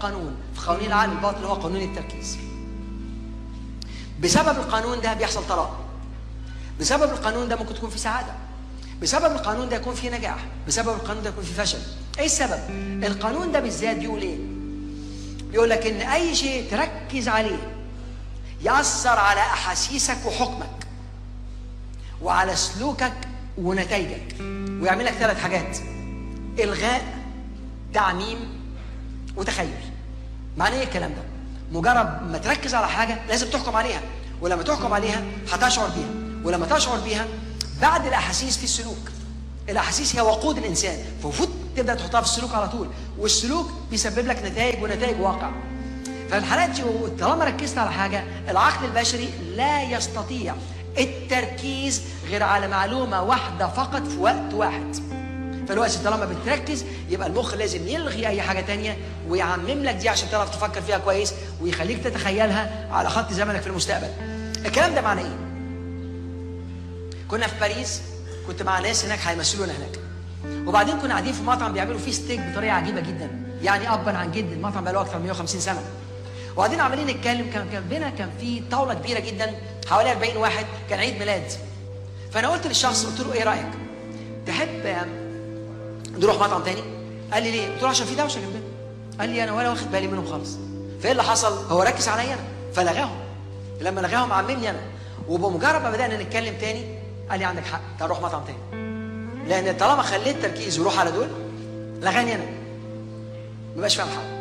قانون في قوانين العقل الباطن هو قانون التركيز. بسبب القانون ده بيحصل طلاق. بسبب القانون ده ممكن تكون في سعادة. بسبب القانون ده يكون في نجاح. بسبب القانون ده يكون في فشل. إيه السبب؟ القانون ده بالذات بيقول إيه؟ بيقول لك إن أي شيء تركز عليه يأثر على أحاسيسك وحكمك وعلى سلوكك ونتائجك. ويعمل لك ثلاث حاجات. إلغاء تعميم وتخيل. معنى إيه الكلام ده؟ مجرد ما تركز على حاجة لازم تحكم عليها ولما تحكم عليها هتشعر بيها ولما تشعر بيها بعد الأحاسيس في السلوك. الأحاسيس هي وقود الإنسان فالمفروض تبدأ تحطها في السلوك على طول والسلوك بيسبب لك نتائج ونتائج واقع. فالحالات دي طالما ركزت على حاجة العقل البشري لا يستطيع التركيز غير على معلومة واحدة فقط في وقت واحد. فالوقت طالما بتركز يبقى المخ لازم يلغي أي حاجة تانية ويعمم لك دي عشان تعرف تفكر فيها كويس ويخليك تتخيلها على خط زمنك في المستقبل. الكلام ده معناه إيه؟ كنا في باريس كنت مع ناس هناك هيمثلونا هناك. وبعدين كنا قاعدين في مطعم بيعملوا فيه ستيك بطريقة عجيبة جدا يعني ابا عن جد المطعم بقى له أكثر من 150 سنة. وبعدين عمالين نتكلم كان بينا كان في طاولة كبيرة جدا حوالي 40 واحد كان عيد ميلاد. فأنا قلت للشخص قلت له إيه رأيك؟ تحب نروح مطعم تاني؟ قال لي ليه؟ قلت له عشان في دوشة جنبنا. قال لي أنا ولا واخد بالي منهم خالص. فإيه اللي حصل؟ هو ركز عليا أنا. فلغاهم. لما لغاهم عممني أنا. وبمجرد ما بدأنا نتكلم تاني قال لي عندك حق تعال نروح مطعم تاني. لأن طالما خليت تركيز يروح على دول لغاني أنا. ما بقاش فاهم حاجة.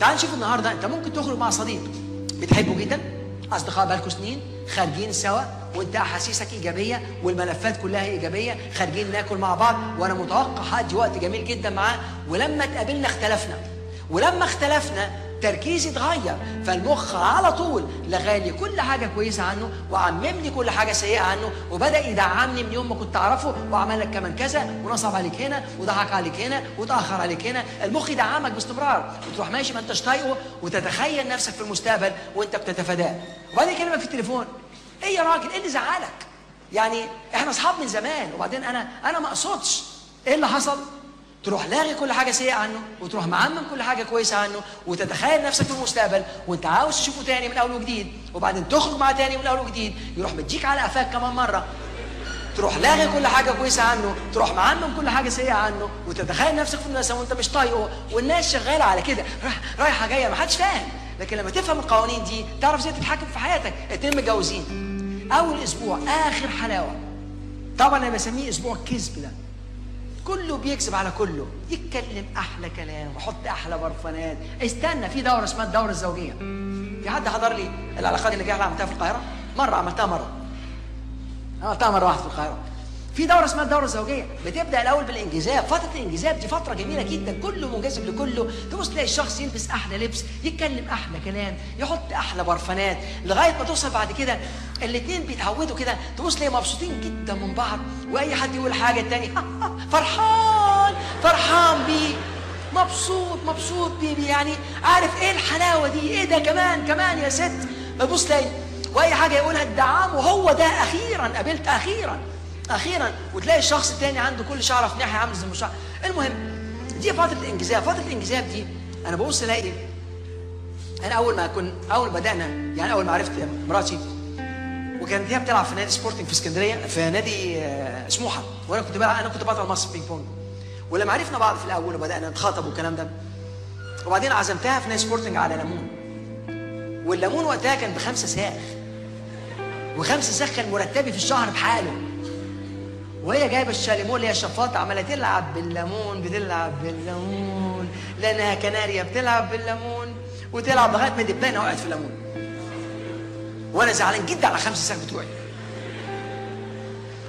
تعال نشوف النهارده أنت ممكن تخرج مع صديق بتحبه جدا أصدقاء بقالكوا سنين خارجين سوا وانت احاسيسك إيجابية والملفات كلها إيجابية خارجين ناكل مع بعض. وأنا متوقع هادي وقت جميل جدا معاه. ولما اتقابلنا اختلفنا. ولما اختلفنا تركيزي اتغير. فالمخ على طول لغالي كل حاجة كويسة عنه وعمم لي كل حاجة سيئة عنه وبدأ يدعمني من يوم ما كنت أعرفه. وعمل لك كمان كذا ونصب عليك هنا وضحك عليك هنا وتأخر عليك هنا. المخ يدعمك باستمرار. وتروح ماشي ما أنتش طايقه وتتخيل نفسك في المستقبل وأنت بتتفاداه. وبعدين يكلمك في التليفون. إيه يا راجل إيه اللي زعلك؟ يعني إحنا أصحاب من زمان وبعدين أنا أنا ما أقصدش. إيه اللي حصل؟ تروح لاغي كل حاجة سيئة عنه وتروح معمم كل حاجة كويسة عنه وتتخيل نفسك في المستقبل وأنت عاوز تشوفه تاني من أول وجديد وبعدين تخرج معاه تاني من أول وجديد يروح مديك على قفاك كمان مرة. تروح لاغي كل حاجة كويسة عنه تروح معمم كل حاجة سيئة عنه وتتخيل نفسك في المدرسة وأنت مش طايقه والناس شغالة على كده. رايحة جاية ما حدش فاهم. لكن لما تفهم القوانين دي تعرف إزاي تتحكم في حياتك. اتنين متجوزين. أول أسبوع آخر حلاوة. طبعا أنا بسميه أسبوع الكذب ده. كله بيكذب على كله. يتكلم أحلى كلام ويحط أحلى برفانات. استنى في دورة اسمها الدورة الزوجية. في حد حضر لي العلاقات اللي جاية عملتها في القاهرة؟ مرة عملتها مرة. عملتها مرة واحدة في القاهرة. في دورة اسمها الدورة الزوجية بتبدأ الأول بالإنجذاب فترة الإنجذاب دي فترة جميلة جدا كله منجذب لكله تبص تلاقي الشخص يلبس أحلى لبس يتكلم أحلى كلام يحط أحلى برفانات لغاية ما توصل بعد كده الاثنين بيتعودوا كده تبص تلاقي مبسوطين جدا من بعض وأي حد يقول حاجة التاني فرحان فرحان بيه مبسوط مبسوط بيه يعني عارف إيه الحلاوة دي؟ إيه ده كمان كمان يا ست؟ بتبص تلاقي وأي حاجة يقولها الدعام وهو ده أخيرا قابلت أخيرا. أخيرا وتلاقي الشخص التاني عنده كل شعرة في ناحية عامل زي المشعر المهم دي فترة الإنجذاب. فترة الإنجذاب دي أنا ببص ألاقي أنا أول ما كنت أول ما بدأنا يعني أول ما عرفت مراتي وكانت هي بتلعب في نادي سبورتنج في اسكندرية في نادي سموحة. وأنا كنت بلعب أنا كنت بطل مصر بينج بونج. ولما عرفنا بعض في الأول وبدأنا نتخاطب والكلام ده وبعدين عزمتها في نادي سبورتنج على ليمون. والليمون وقتها كان بخمسة صاغ. وخمسة صاغ كان مرتبي في الشهر بحاله. وهي جايبة الشاليموه اللي هي الشفاطه عمالة تلعب بالليمون بتلعب بالليمون لأنها كناريا بتلعب بالليمون وتلعب لغاية ما دبانة وقعت في الليمون. وأنا زعلان جدا على خمسة ساخ بتوعي.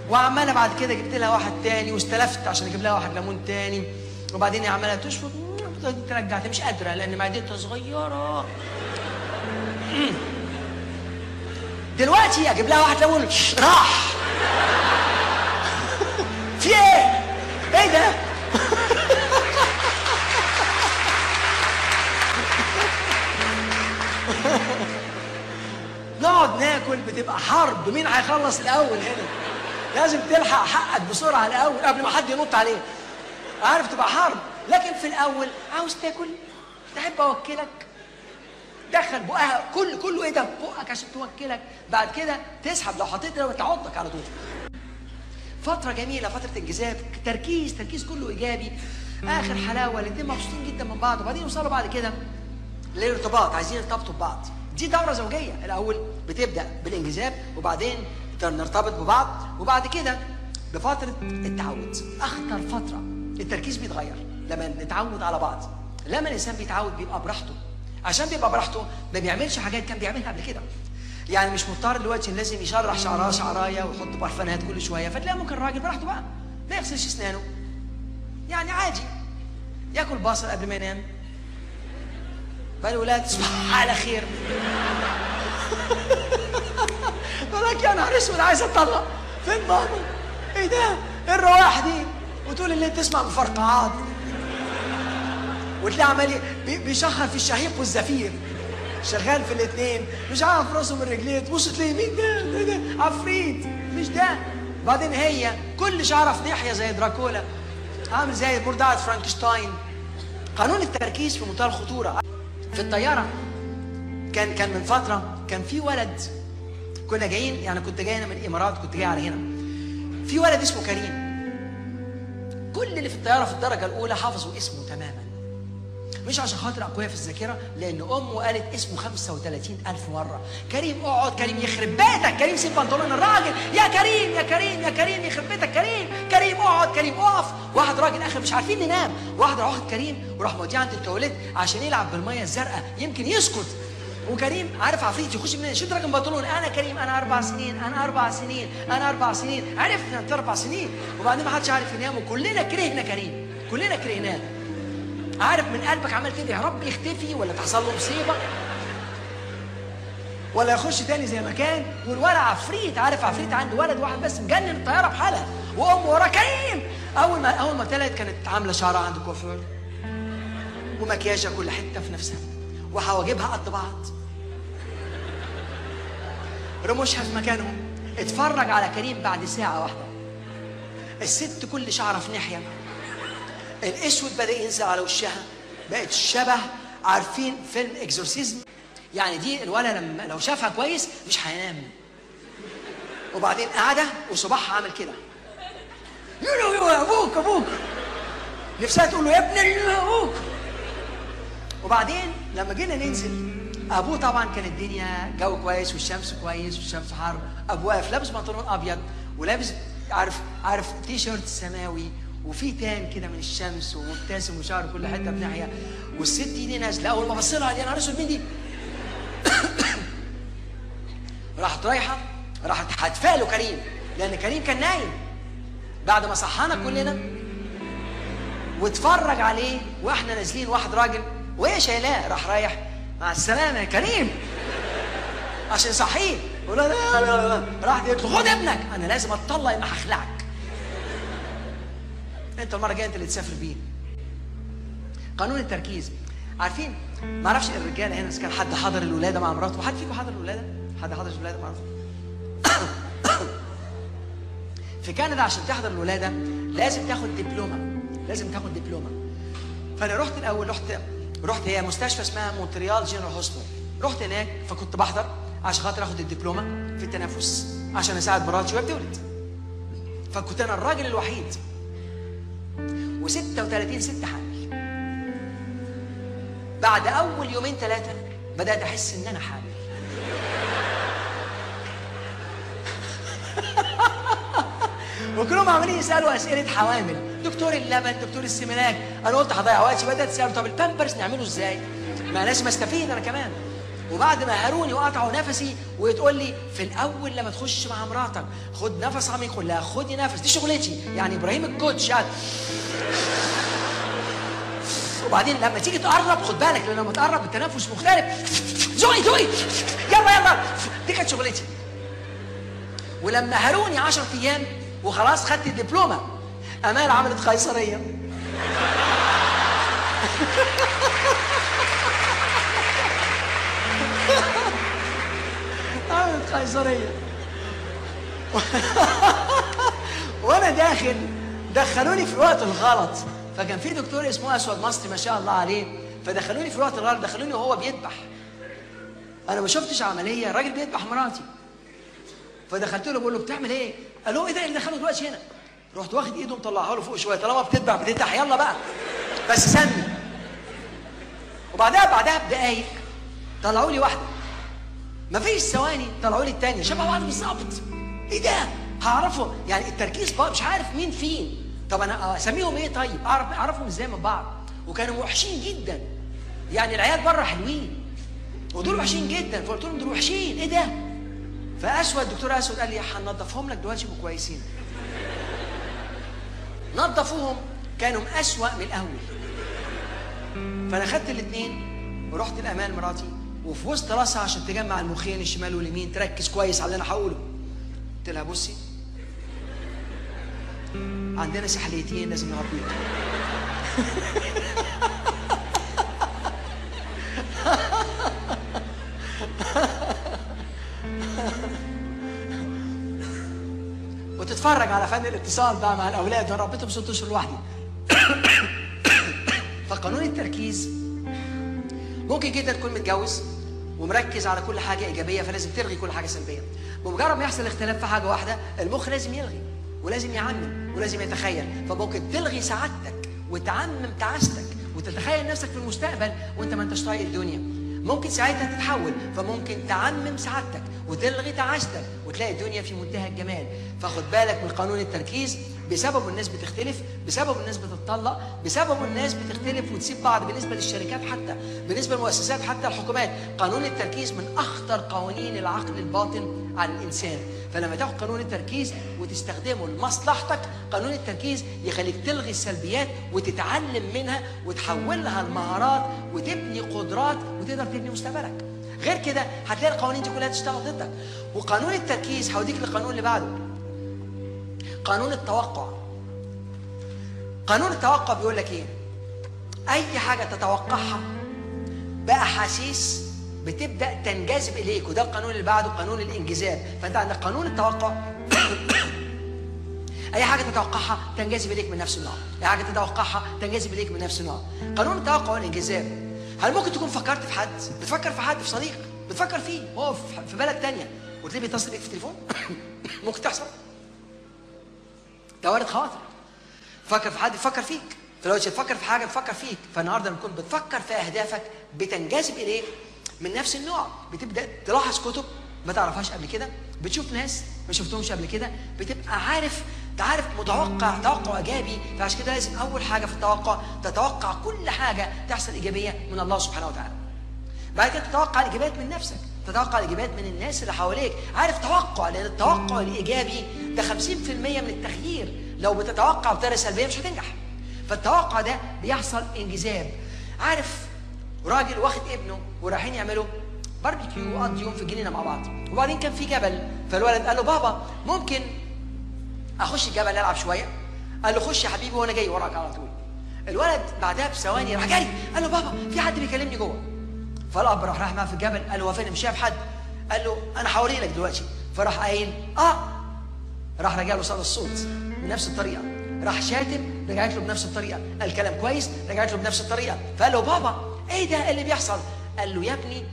وعماله بعد كده جبت لها واحد تاني واستلفت عشان أجيب لها واحد ليمون تاني. وبعدين هي عمالة تشفط ترجعت مش قادرة لأن معدتها صغيرة. دلوقتي أجيب لها واحد ليمون راح. في إيه؟ ده؟ نقعد ناكل بتبقى حرب مين هيخلص الأول هنا؟ لازم تلحق حقك بسرعة الأول قبل ما حد ينط عليه. عارف تبقى حرب لكن في الأول عاوز تاكل تحب أوكلك دخل بقها كل كله إيه ده بقك عشان توكلك بعد كده تسحب لو حطيت ده تعضك على طول فترة جميلة فترة انجذاب تركيز تركيز كله إيجابي. آخر حلاوة الاتنين مبسوطين جدا من بعض. وبعدين يوصلوا بعد كده للارتباط عايزين يرتبطوا ببعض. دي دورة زوجية. الأول بتبدأ بالانجذاب وبعدين نرتبط ببعض. وبعد كده بفترة التعود. أخطر فترة التركيز بيتغير. لما نتعود على بعض لما الإنسان بيتعود بيبقى براحته. عشان بيبقى براحته ما بيعملش حاجات كان بيعملها قبل كده. يعني مش مضطر دلوقتي لازم يشرح شعراه شعراية ويحط برفانات كل شوية فتلاقي ممكن الراجل براحته بقى ما يغسلش اسنانه. يعني عادي. ياكل بصل قبل ما ينام. بقى الولاد تصبح على خير. ولك يا نهار أسود عايز اتطلق فين ماما؟ إيه ده؟ إيه الرواح دي؟ وتقول اللي تسمع مفرقعات وتلاقي عمال بيشخر في الشهيق والزفير. شغال في الاثنين مش عارف راسه من رجليه تبص تلاقي مين ده؟ ده ده؟ عفريت. مش ده. بعدين هي كل شعرها في ناحيه زي دراكولا عامل زي بردعة فرانكشتاين. قانون التركيز في منتهى الخطوره في الطيارة. كان كان من فترة كان في ولد كنا جايين يعني كنت جاي من الإمارات كنت جاي على هنا. في ولد اسمه كريم. كل اللي في الطيارة في الدرجة الأولى حافظوا اسمه تماما. مش عشان خاطر أقوياء في الذاكرة لأن أمه قالت اسمه 35 ألف مرة. كريم اقعد كريم يخرب بيتك كريم سيب بنطلون الراجل. يا كريم يا كريم يا كريم يخرب بيتك كريم. كريم اقعد كريم اقف. واحد راجل آخر مش عارفين ننام. واحد راح واخد كريم وراح موديه عند التواليت عشان يلعب بالمية الزرقاء يمكن يسكت. وكريم عارف عفريت يخش منين؟ شد راجل بنطلون؟ أنا كريم أنا أربع سنين أنا أربع سنين أنا أربع سنين. عرفنا أنت أربع سنين. وبعدين ما حدش عارف ينام وكلنا كرهنا كريم. كلنا كرهناه. عارف من قلبك عمال كده يا رب يختفي ولا تحصل له مصيبة. ولا يخش تاني زي ما كان والولد عفريت عارف عفريت عنده ولد واحد بس مجنن الطياره بحالها. وامه ورا كريم. أول ما أول ما طلعت كانت عاملة شعرها عند كوافير ومكياجها كل حتة في نفسها. وحواجبها قد بعض. رموشها في مكانهم اتفرج على كريم بعد ساعة واحدة. الست كل شعرها في ناحية. الأسود بدأ ينزل على وشها بقت شبه عارفين فيلم Exorcism؟ يعني دي الولد لما لو شافها كويس مش هينام. وبعدين قاعدة وصباحها عامل كده. يو يو أبوك أبوك. نفسها تقول له يا ابن أبوك. وبعدين لما جينا ننزل أبوه طبعا كان الدنيا جو كويس والشمس كويس والشمس حر. أبوه واقف لابس بنطلون أبيض ولابس عارف عارف تي شيرت سماوي وفي tan كده من الشمس ومبتسم وشعره كل حتة في ناحية والست دي نازلة أول ما بص لها دي أنا أسود مين دي؟ راحت رايحة راحت حادفاه له كريم لأن كريم كان نايم بعد ما صحانا كلنا. واتفرج عليه وإحنا نازلين واحد راجل وهي شايلاه راح رايح مع السلامة يا كريم. عشان صحيه ولا لا لا لا راح قالت له خد ابنك. أنا لازم اتطلق ما هخلعك. انت المره الجايه انت اللي تسافر بيه. قانون التركيز. عارفين؟ ما أعرفش الرجاله هنا إذا كان حد حضر الولاده مع مراته. وحد فيكم حضر الولاده؟ حد حضر الولاده مع مراته؟ في كندا عشان تحضر الولاده لازم تاخد دبلومه. لازم تاخد دبلومه. فانا رحت الأول رحت رحت هي مستشفى اسمها Montreal General Hospital. رحت هناك فكنت بحضر عشان خاطر اخد الدبلومه في التنفس عشان اساعد مراتي وهي بتولد فكنت أنا الراجل الوحيد و36 ست حامل. بعد أول يومين ثلاثة بدأت أحس إن أنا حامل. وكلهم عمالين يسألوا أسئلة حوامل. دكتور اللبن دكتور السمناك. أنا قلت هضيع وقتي بدأت اساله طب البامبرز نعمله إزاي؟ ما لازم استفيد أنا كمان. وبعد ما هاروني وقطعوا نفسي وتقول لي في الأول لما تخش مع مراتك خد نفس عميق قول لها خدي نفس. دي شغلتي. يعني إبراهيم ال coach يعني وبعدين لما تيجي تقرب خد بالك لأن لما تقرب التنفس مختلف. زقي زقي! يلا يلا! دي كانت شغلتي. ولما هاروني 10 أيام وخلاص خدت الدبلومة امال عملت قيصرية. عملت قيصرية. وأنا داخل دخلوني في الوقت الغلط. فكان في دكتور اسمه أسود مصري ما شاء الله عليه فدخلوني في الوقت الغلط دخلوني وهو بيذبح. أنا ما شفتش عملية الراجل بيذبح مراتي. فدخلت له بقول له بتعمل إيه؟ قال له إيه ده اللي دخله دلوقتي هنا؟ رحت واخد إيده مطلعها له فوق شوية. طالما بتذبح بتذبح يلا بقى. بس سمي. وبعدها بعدها بدقايق طلعوا لي واحدة. مفيش ثواني طلعوا لي الثانية شبه بعض بالظبط. إيه ده؟ هعرفه. يعني التركيز بقى مش عارف مين فين. طب أنا أسميهم إيه؟ طيب؟ اعرف أعرفهم إزاي من بعض؟ وكانوا وحشين جدا. يعني العيال بره حلوين. ودول وحشين جدا. فقلت لهم دول وحشين. إيه ده؟ فأسود الدكتور أسود قال لي هننضفهم لك دلوقتي يبقوا كويسين. نظفوهم كانوا أسوأ من الأول. فأنا خدت الاثنين ورحت الأمان مراتي وفي وسط راسها عشان تجمع المخين الشمال واليمين تركز كويس على اللي أنا هقوله. قلت لها بصي عندنا سحليتين لازم نربيهم وتتفرج على فن الاتصال بقى مع الأولاد وأنا ربيتهم ست اشهر لوحدي. فقانون التركيز ممكن جدا تكون متجوز ومركز على كل حاجة إيجابية فلازم تلغي كل حاجة سلبية. بمجرد ما يحصل اختلاف في حاجة واحدة المخ لازم يلغي. ولازم يعمم ولازم يتخيل. فممكن تلغي سعادتك وتعمم تعاستك وتتخيل نفسك في المستقبل وانت ما انتش طايق الدنيا. ممكن ساعتها تتحول فممكن تعمم سعادتك وتلغي تعاستك وتلاقي الدنيا في منتهى الجمال. فخد بالك من قانون التركيز. بسبب الناس بتختلف بسبب الناس بتطلق بسبب الناس بتختلف وتسيب بعض بالنسبة للشركات حتى بالنسبة للمؤسسات حتى الحكومات. قانون التركيز من أخطر قوانين العقل الباطن على الإنسان. فلما تاخد قانون التركيز وتستخدمه لمصلحتك قانون التركيز يخليك تلغي السلبيات وتتعلم منها وتحولها لمهارات وتبني قدرات وتقدر تبني مستقبلك. غير كده هتلاقي القوانين دي كلها تشتغل ضدك. وقانون التركيز هوديك للقانون اللي بعده. قانون التوقع. قانون التوقع بيقول لك إيه؟ أي حاجة تتوقعها بأحاسيس بتبدأ تنجذب إليك وده القانون اللي بعده قانون الإنجذاب. فأنت عندك قانون التوقع. أي حاجة تتوقعها تنجذب إليك من نفس النوع. أي حاجة تتوقعها تنجذب إليك من نفس النوع. قانون التوقع والإنجذاب. هل ممكن تكون فكرت في حد؟ بتفكر في حد في صديق. بتفكر فيه هو في بلد تانية. وتلاقيه بيتصل بيك في التليفون. ممكن تحصل. ده وارد خاطر. فكر في حد يفكر فيك. فلو تفكر في حاجة تفكر فيك. فالنهاردة لما تكون بتفكر في أهدافك بتنجذب إليك من نفس النوع. بتبدأ تلاحظ كتب ما تعرفهاش قبل كده بتشوف ناس ما شفتهمش قبل كده بتبقى عارف تعرف متوقع توقع إيجابي. فعشان كده لازم أول حاجة في التوقع تتوقع كل حاجة تحصل إيجابية من الله سبحانه وتعالى. بعد كده تتوقع الإيجابيات من نفسك تتوقع الإيجابيات من الناس اللي حواليك. عارف توقع لأن التوقع الإيجابي ده 50% من التغيير. لو بتتوقع بطريقة سلبية مش هتنجح. فالتوقع ده بيحصل انجذاب. عارف راجل واخد ابنه ورايحين يعملوا باربيكيو وقضي يوم في الجنينه مع بعض. وبعدين كان في جبل فالولد قال له بابا ممكن أخش الجبل العب شوية؟ قال له خش يا حبيبي وأنا جاي وراك على طول. الولد بعدها بثواني راح جري. قال له بابا في حد بيكلمني جوه؟ فالأب راح راح معاه في الجبل قال له هو فين مش شايف حد. قال له أنا هوري لك دلوقتي. فراح قايل آه. راح رجع له صدى الصوت بنفس الطريقة. راح شاتم رجعت له بنفس الطريقة. قال كلام كويس. رجعت له بنفس الطريقة. فقال له بابا إيه ده؟ اللي بيحصل؟ قال له يا ابني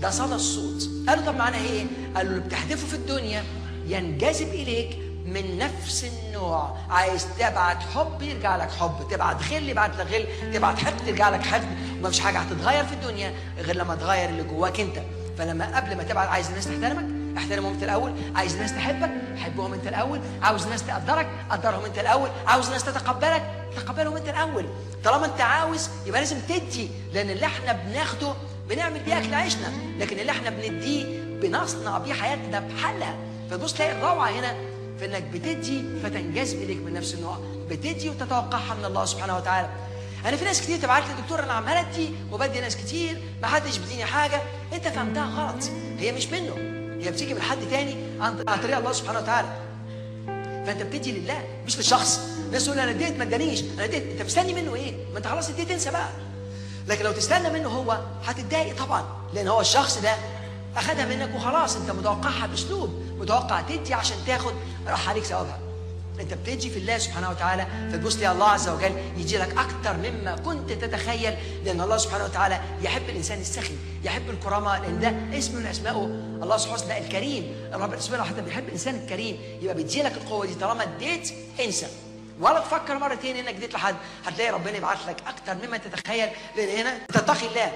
ده صدى الصوت. قال له طب معناه إيه؟ قال له اللي بتحدفه في الدنيا ينجذب إليك من نفس النوع. عايز تبعت حب يرجع لك حب تبعت غل يبعت لك غل تبعت حقد يرجع لك حقد. ومفيش حاجة هتتغير في الدنيا غير لما تغير اللي جواك أنت. فلما قبل ما تبعت عايز الناس تحترمك احترمهم انت الأول. عايز الناس تحبك حبهم انت الأول. عاوز الناس تقدرك قدرهم انت الأول. عاوز الناس تتقبلك تقبلهم انت الأول. طالما انت عاوز يبقى لازم تدي لأن اللي إحنا بناخده بنعمل بيه اكل عيشنا. لكن اللي إحنا بنديه بنصنع بيه حياتنا بحالها. فتبص تلاقي الروعة هنا في انك بتدي فتنجذب إليك من نفس النوع. بتدي وتتوقعها من الله سبحانه وتعالى. أنا في ناس كتير تبعت لي دكتور أنا عمال أدي وبدي ناس كتير ما حدش بيديني حاجة. أنت فهمتها غلط. هي مش منه. هي بتيجي من حد تاني عن طريق الله سبحانه وتعالى. فأنت بتدي لله مش للشخص. الناس تقول أنا اديت ما ادانيش. أنا اديت أنت مستني منه إيه؟ ما أنت خلاص اديت انسى بقى. لكن لو تستنى منه هو هتتضايق طبعا. لأن هو الشخص ده أخدها منك وخلاص. أنت متوقعها بأسلوب. متوقع تدي عشان تاخد راح عليك ثوابها. انت بتجي في الله سبحانه وتعالى فتبص لي الله عز وجل يجي لك أكتر مما كنت تتخيل لأن الله سبحانه وتعالى يحب الإنسان السخي يحب الكرامة لأن ده اسم من أسمائه. الله سبحانه وتعالى الكريم الرب سبحانه وتعالى بيحب الإنسان الكريم يبقى بيدي لك القوة دي طالما اديت انسى. ولا تفكر مرتين إنك اديت لحد هتلاقي ربنا يبعت لك أكتر مما تتخيل لأن هنا تتقي الله.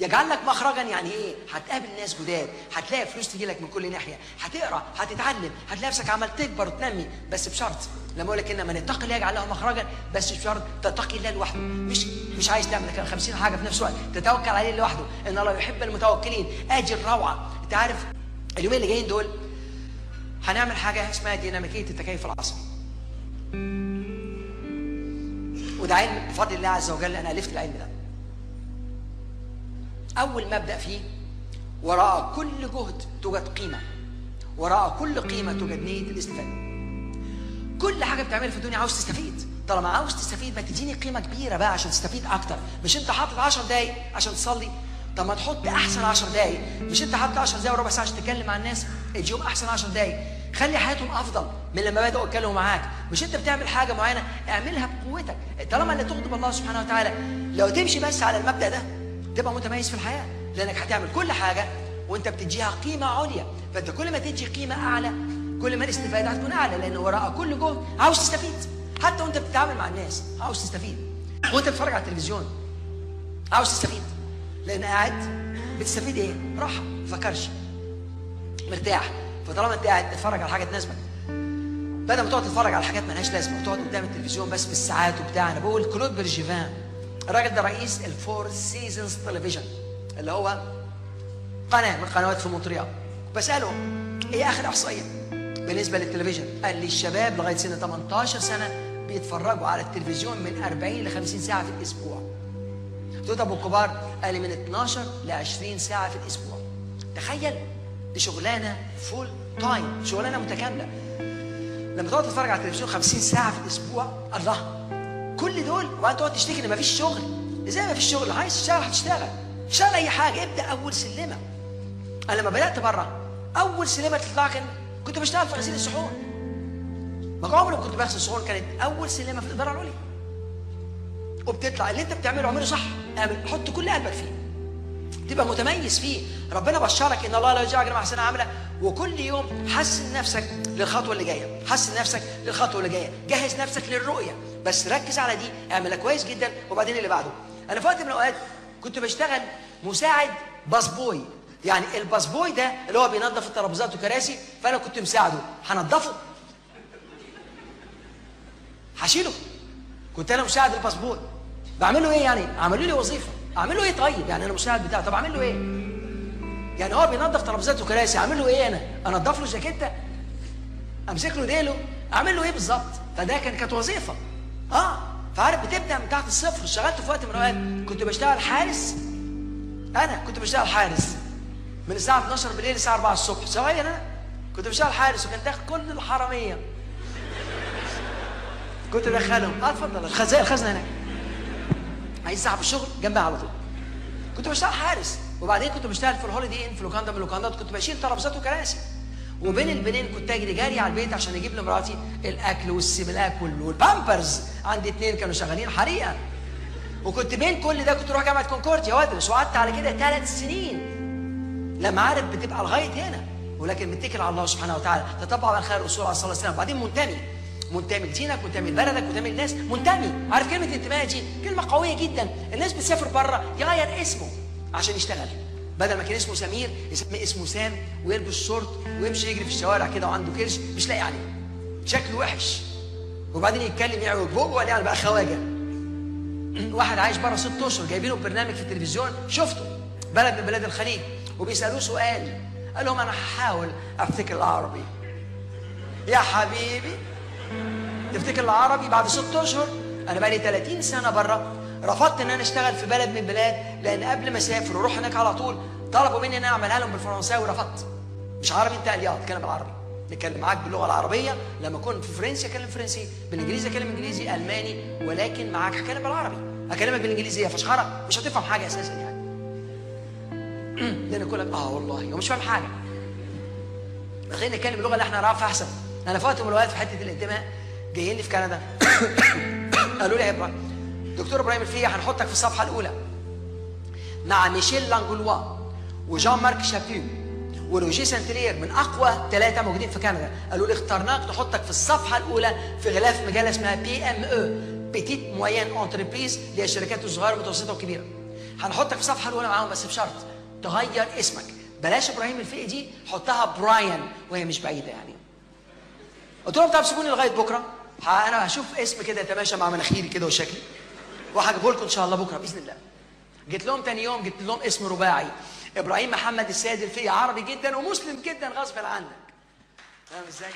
يجعل لك مخرجا يعني إيه؟ هتقابل ناس جداد، هتلاقي فلوس تجي لك من كل ناحية، هتقرأ، هتتعلم، هتلاقي نفسك عمال تكبر وتنمي بس بشرط لما أقول لك إن من اتقي الله يجعل له مخرجا بس بشرط تتقي الله لوحده، مش مش عايز تعمل كده 50 حاجة في نفس الوقت، تتوكل عليه لوحده، إن الله يحب المتوكلين، اجر روعه، أنت عارف اليومين اللي جايين دول هنعمل حاجة اسمها ديناميكية التكيف العصبي. وده علم بفضل الله عز وجل أنا ألفت العلم ده. أول ما أبدأ فيه وراء كل جهد توجد قيمة وراء كل قيمة توجد نية الاستفادة. كل حاجة بتعملها في الدنيا عاوز تستفيد. طالما عاوز تستفيد ما تديني قيمة كبيرة بقى عشان تستفيد أكتر. مش أنت حاطط 10 دقايق عشان تصلي؟ طب ما تحط أحسن 10 دقايق. مش أنت حاطط 10 دقايق وربع ساعة عشان تتكلم مع الناس؟ اديهم أحسن 10 دقايق. خلي حياتهم أفضل من لما بدأوا يتكلموا معاك. مش أنت بتعمل حاجة معينة اعملها بقوتك. طالما اللي تغضب الله سبحانه وتعالى لو تمشي بس على المبدأ ده تبقى متميز في الحياة لأنك هتعمل كل حاجة وأنت بتديها قيمة عليا. فأنت كل ما تدي قيمة أعلى كل ما الاستفادة هتكون أعلى لأن وراء كل جهد عاوز تستفيد. حتى وأنت بتتعامل مع الناس عاوز تستفيد. وأنت بتتفرج على التلفزيون عاوز تستفيد. لأن قاعد بتستفيد إيه؟ راحة ما تفكرش. مرتاح. فطالما أنت قاعد تتفرج على حاجة تناسبك بدل ما تقعد تتفرج على حاجات مالهاش لازمة وتقعد قدام التلفزيون بس بالساعات وبتاع أنا بقول كلود برجيفان. الراجل ده رئيس ال Four Seasons تلفزيون اللي هو قناة من القنوات في مونتريال. بسأله إيه آخر إحصائية؟ بالنسبة للتلفزيون. قال لي الشباب لغاية سن 18 سنة بيتفرجوا على التلفزيون من 40 ل 50 ساعة في الأسبوع. قلت له طب والكبار قال لي من 12 ل 20 ساعة في الأسبوع. تخيل دي شغلانة full time شغلانة متكاملة. لما تقعد تتفرج على التلفزيون 50 ساعة في الأسبوع الله! كل دول وبعدين تقعد تشتكي إن مفيش شغل؟ إزاي مفيش شغل؟ عايز تشتغل. هتشتغل اشتغل أي حاجة ابدأ أول سلمة. أنا لما بدأت بره أول سلمة تطلع كان كنت بشتغل في غسيل الصحون. ما عمري ما كنت بغسل الصحون كانت أول سلمة في الإدارة العليا وبتطلع اللي أنت بتعمله اعمله صح. اعمل حط كل قلبك فيه. تبقى متميز فيه. ربنا بشرك إن الله لا يجعل اجر احسن عمله وكل يوم حسن نفسك. للخطوة اللي جاية. حسن نفسك للخطوة اللي جاية. جهز نفسك للرؤية. بس ركز على دي. اعملها كويس جدا. وبعدين اللي بعده. أنا في وقت من الأوقات كنت بشتغل مساعد باسبوي يعني الباسبوي ده اللي هو بينظف الترابيزات والكراسي فأنا كنت مساعده. هنضفه هشيله. كنت أنا مساعد الباسبوي بعمل له إيه يعني؟ عملوا لي وظيفة. أعمل له إيه طيب؟ يعني أنا مساعد بتاعه. طب أعمل له إيه؟ يعني هو بينظف ترابيزات وكراسي. أعمل له إيه أنا؟ انضف له جاكيتة؟ امسك له ديله اعمل له إيه بالظبط؟ فده كان كانت وظيفة. آه فعارف بتبدأ من تحت الصفر اشتغلت في وقت من الأوقات. كنت بشتغل حارس. أنا كنت بشتغل حارس. من الساعة 12 بالليل للساعة 4 الصبح. صغير أنا كنت بشتغل حارس وكان داخل كل الحرامية. كنت أدخلهم. آه اتفضل. الخزانه الخزنه هناك. عايز في الشغل؟ جنبها على طول. كنت بشتغل حارس. وبعدين كنت بشتغل في ال Holiday Inn في لوكاندا من اللوكاندات كنت بشيل ترابيزات وكراسي. وبين البينين كنت اجري جاري على البيت عشان أجيب لمراتي الأكل والسملاك والبامبرز عندي اتنين كانوا شغالين حريقة. وكنت بين كل ده كنت أروح جامعة كونكورديا وادرس وقعدت على كده ثلاث سنين. لما عارف بتبقى لغاية هنا ولكن متكل على الله سبحانه وتعالى. تتبع على خير الرسول عليه الصلاه والسلام وبعدين منتمي. منتمي لدينك منتمي لبلدك منتمي للناس. منتمي. عارف كلمة انتماء دي؟ كلمة قوية جدا. الناس بتسافر بره يغير اسمه عشان يشتغل. بدل ما كان اسمه سمير يسمي اسمه سام ويلبس شورت ويمشي يجري في الشوارع كده وعنده كرش مش لايق عليه. شكله وحش. وبعدين يتكلم يعوج بوجه ولا يعني بقى خواجة. واحد عايش بره ست أشهر جايبينه برنامج في التلفزيون. شفته. بلد من بلاد الخليج. وبيسألوه سؤال. قال لهم أنا هحاول أفتكر العربي. يا حبيبي تفتكر العربي بعد ست أشهر؟ أنا بقالي 30 سنة بره. رفضت إن أنا أشتغل في بلد من البلاد لأن قبل ما أسافر وأروح هناك على طول طلبوا مني إن أنا أعملها لهم بالفرنساوي ورفضت. مش عربي أنت قال يلا أتكلم بالعربي. نتكلم معاك باللغة العربية لما أكون في فرنسا أتكلم فرنسي بالإنجليزي أتكلم إنجليزي ألماني ولكن معاك هتكلم بالعربي. أكلمك بالإنجليزي يا فشخرة مش هتفهم حاجة أساسا يعني. لأن كلك آه والله ومش فاهم حاجة. خلينا نتكلم اللغة اللي إحنا نعرفها أحسن. أنا في وقت من الاوقات في حتة الانتماء جايين لي في كندا. قالوا لي يا إبراهيم دكتور إبراهيم الفقي هنحطك في الصفحة الأولى. مع ميشيل لانجولوا وجان مارك شابيو وروجيه سانترير من أقوى ثلاثة موجودين في كندا قالوا لي اخترناك نحطك في الصفحة الأولى في غلاف مجله اسمها PME أو petites moyennes entreprises اللي هي الشركات الصغيره والمتوسطه والكبيره هنحطك في الصفحة الأولى معاهم بس بشرط تغير اسمك. بلاش إبراهيم الفقي دي حطها براين وهي مش بعيدة يعني. قلت لهم طب سيبوني لغاية بكرة. أنا هشوف اسم كده يتماشى مع مناخيري كده وشكلي. وهجيبه لكم إن شاء الله بكرة بإذن الله. جيت لهم تاني يوم جبت لهم اسم رباعي. إبراهيم محمد السيد الفقي عربي جدا ومسلم جدا غصب عنك. فاهم إزاي؟